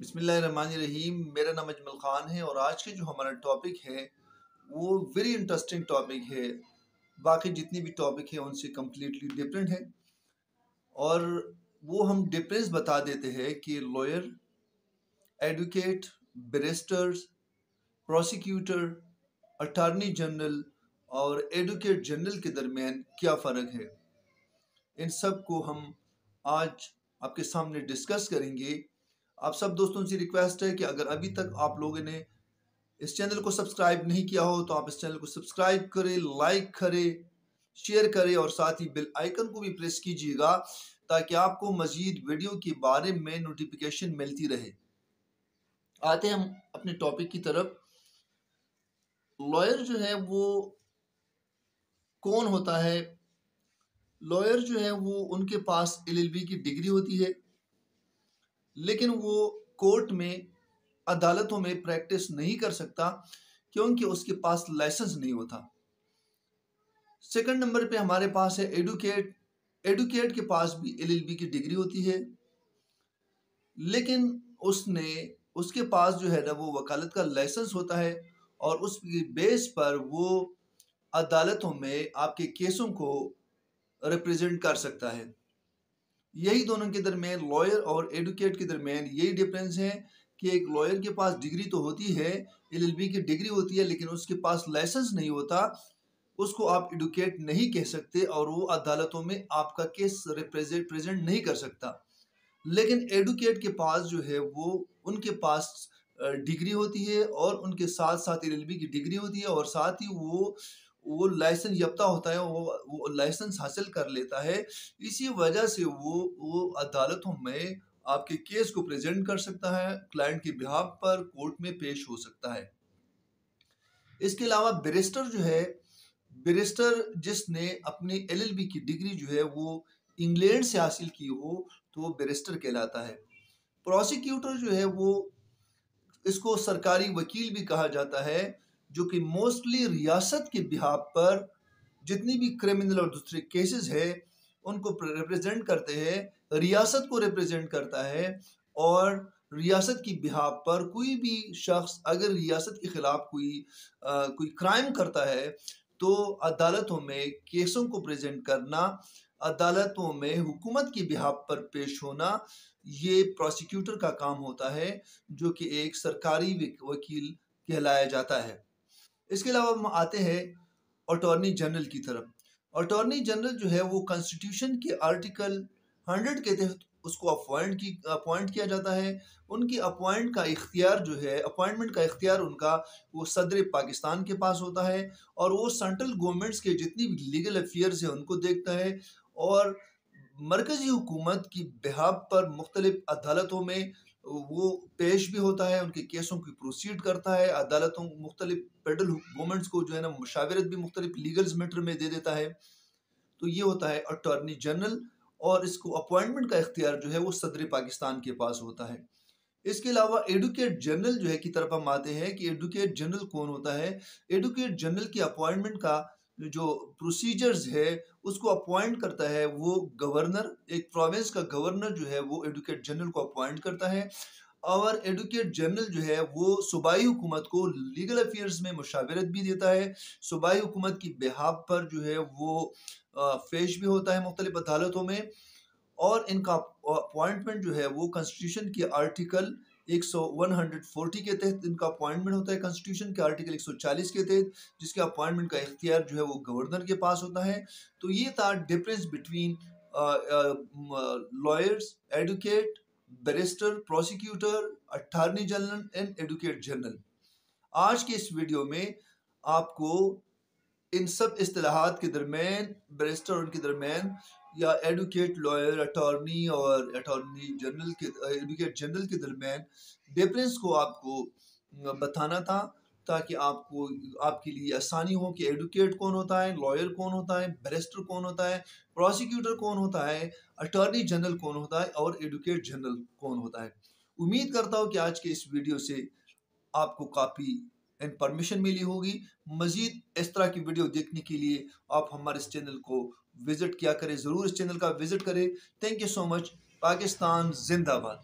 بسم اللہ الرحمن الرحیم، میرا نام اجمل خان ہے اور آج کے جو ہمارا ٹاپک ہے، وہ ویری انٹرسٹنگ ٹاپک ہے۔ باقی جتنی بھی ٹاپک ہیں، ان سے کمپلیٹلی ڈفرینٹ ہے اور وہ ہم ڈفرینس بتا دیتے ہیں کہ lower advocate barristers prosecutor attorney general اور ایڈوکیٹ جنرل کے درمیان کیا فرق ہے۔ ان سب کو ہم آج آپ کے سامنے ڈسکس کریں گے۔ آپ سب دوستوں سے ریکویسٹ ہے کہ اگر ابھی تک آپ لوگوں نے اس چینل کو سبسکرائب نہیں کیا ہو تو آپ اس چینل کو سبسکرائب کریں لائک کریں شیئر کریں اور ساتھ ہی بل آئیکن کو بھی پریس کیجیے گا تاکہ آپ کو مزید ویڈیو کے بارے میں نوٹیفیکیشن ملتی رہے۔ آتے ہم اپنے ٹاپک کی طرف۔ لوئر جو ہے وہ کون ہوتا ہے؟ لوئر جو ہے وہ ان کے پاس ایل ایل بی کی ڈگری ہوتی ہے۔ لیکن وہ کورٹ میں عدالتوں میں پریکٹس نہیں کر سکتا کیونکہ اس کے پاس لائسنس نہیں ہوتا۔ سیکنڈ نمبر پہ ہمارے پاس ہے ایڈوکیٹ ایڈوکیٹ کے پاس بھی ایل ایل بی کی ڈگری ہوتی ہے۔ لیکن اس نے اس کے پاس جو ہے نا وہ وکالت کا لائسنس ہوتا ہے اور اس کی بیس پر وہ عدالتوں میں آپ کے کیسوں کو ریپریزنٹ کر سکتا ہے۔ یہی دونوں کے درمیان لوئر اور ایڈوکیٹ کے درمیان یہی ڈیفرنس ہے کہ ایک لوئر کے پاس ڈگری تو ہوتی ہے ایل ایل بی کی ڈگری ہوتی ہے، لیکن اس کے پاس لائسنس نہیں ہوتا، اس کو آپ ایڈوکیٹ نہیں کہہ سکتے اور وہ عدالتوں میں آپ کا کیس ریپریزنٹ نہیں کر سکتا۔ لیکن ایڈوکیٹ کے پاس جو ہے وہ ان کے پاس ڈگری ہوتی ہے اور ان کے ساتھ ساتھ ایل ایل بی کی ڈگری ہوتی ہے اور ساتھ ہی وہ وہ لائسنس یافتہ ہوتا ہے، وہ وہ لائسنس حاصل کر لیتا ہے۔ اسی وجہ سے وہ وہ عدالتوں میں آپ کے کیس کو پریزنٹ کر سکتا ہے کلائنٹ کی بہاف پر کورٹ میں پیش ہو سکتا ہے۔ اس کے علاوہ بیرسٹر جو ہے بیرسٹر جس نے اپنی ایل ایل بی کی ڈگری جو ہے، وہ انگلینڈ سے حاصل کی ہو، تو وہ بیرسٹر کہلاتا ہے۔ پروسیکیوٹر جو ہے، وہ اس کو سرکاری وکیل بھی کہا جاتا ہے۔ جو کہ موسٹلی ریاست کے بحاب پر جتنی بھی کرمنل اور دوسرے کیسز ہے ان کو ریپریزنٹ کرتے ہیں، ریاست کو ریپریزنٹ کرتا ہے اور ریاست کی بحاب پر کوئی بھی شخص اگر ریاست کے خلاف کوئی کوئی کرائم کرتا ہے تو عدالتوں میں کیسوں کو پریزنٹ کرنا، عدالتوں میں حکومت کی بحاب پر پیش ہونا، یہ پروسیکیوٹر کا کام ہوتا ہے جو کہ ایک سرکاری وکیل کہلایا جاتا ہے۔ اس کے علاوہ ہم آتے ہیں اٹارنی جنرل کی طرف۔ اٹارنی جنرل جو ہے وہ کنسٹیٹیوشن کے آرٹیکل ہنڈریڈ کے تحت اس کو اپوائنٹ کی اپوائنٹ کیا جاتا ہے۔ ان کی اپوائنٹ کا اختیار جو ہے اپوائنٹمنٹ کا اختیار ان کا وہ صدر پاکستان کے پاس ہوتا ہے اور وہ سینٹرل گورنمنٹس کے جتنی بھی لیگل افیئرز ہیں ان کو دیکھتا ہے اور مرکزی حکومت کی بحاب پر مختلف عدالتوں میں وہ پیش بھی ہوتا ہے، ان کے کیسوں کی پروسیڈ کرتا ہے۔ عدالتوں مختلف پیڈل گورنمنٹس کو جو ہے نا مشاورت بھی مختلف لیگلز میٹر میں دے دیتا ہے۔ تو یہ ہوتا ہے اٹارنی جنرل اور اس کو اپوائنٹمنٹ کا اختیار جو ہے وہ صدر پاکستان کے پاس ہوتا ہے۔ اس کے علاوہ ایڈوکیٹ جنرل جو ہے کی طرف ہم آتے ہیں کہ ایڈوکیٹ جنرل کون ہوتا ہے؟ ایڈوکیٹ جنرل کی اپوائنٹمنٹ کا جو پروسیجرز ہے، اس کو اپوائنٹ کرتا ہے، وہ گورنر ایک پروونس کا گورنر جو ہے، وہ ایڈوکیٹ جنرل کو اپوائنٹ کرتا ہے۔ اور ایڈوکیٹ جنرل جو ہے، وہ صوبائی حکومت کو لیگل افیئرز میں مشاورت بھی دیتا ہے۔ صوبائی حکومت کی بحاب پر جو ہے، وہ فیش بھی ہوتا ہے مختلف عدالتوں میں۔ اور ان کا اپوائنٹمنٹ جو ہے، وہ کنسٹیٹیوشن کے آرٹیکل ایک سو ون ہنڈریڈ فورٹی کے تحت ان کا اپوائنٹمنٹ ہوتا ہے کنسٹیٹیوشن کے آرٹیکل ایک سو چالیس کے تحت، جس کے اپوائنٹمنٹ کا اختیار جو ہے وہ گورنر کے پاس ہوتا ہے۔ تو یہ تھا difference between lawyers advocate barrister prosecutor attorney general and advocate general آج کے اس ویڈیو میں آپ کو ان سب اصطلاحات کے درمیان بیرسٹر ان کے درمیان یا ایڈوکیٹ لائر، اٹارنی اور اٹارنی جنرل کے، ایڈوکیٹ جنرل کے درمیان ڈیفرنس کو آپ کو بتانا تھا تاکہ آپ کو، آپ کے لیے آسانی ہو کہ ایڈوکیٹ کون ہوتا ہے، لائر کون ہوتا ہے، بیرسٹر کون ہوتا ہے، پروسیکیوٹر کون ہوتا ہے، اٹارنی جنرل کون ہوتا ہے اور ایڈوکیٹ جنرل کون ہوتا ہے۔ امید کرتا ہوں کہ آج کے اس ویڈیو سے آپ کو کافی انفارمیشن ملی ہوگی مزید اس طرح کی ویڈیو دیکھنے کے لیے آپ ہمارے اس چینل کو وزٹ کیا کریں. ضرور اس چینل کا وزٹ کریں. Thank you so much Pakistan زندہ باد.